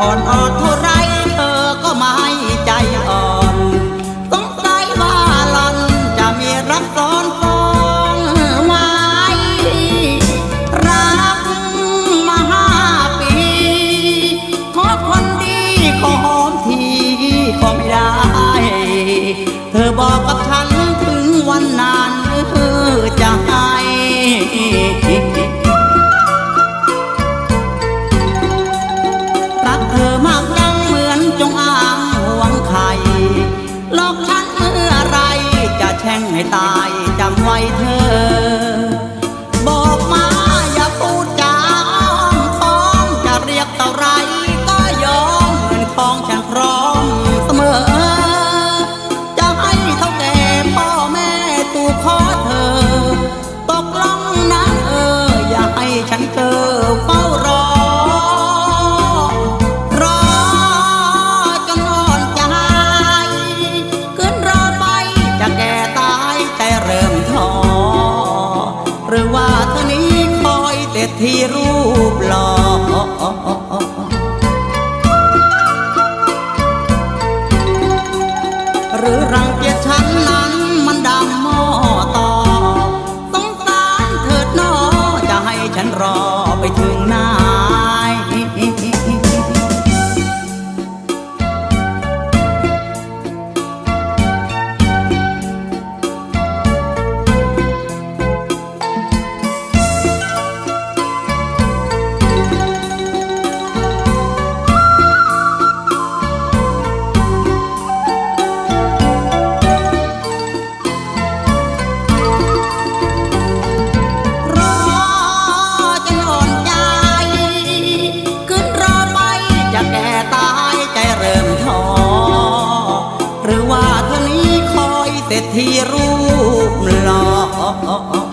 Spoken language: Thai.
อ่อนออดเท่าไรเธอก็ไม่ใจอ่อนสงสัยว่าลันจะมีรักซ้อนซ้อนไว้รักมาห้าปีขอคนดีขอหอมทีขอไม่ได้ เธอบอกกับฉัน 大爷。 ធីរូបឡឬរាំងទៀត ที่รูปหล่อ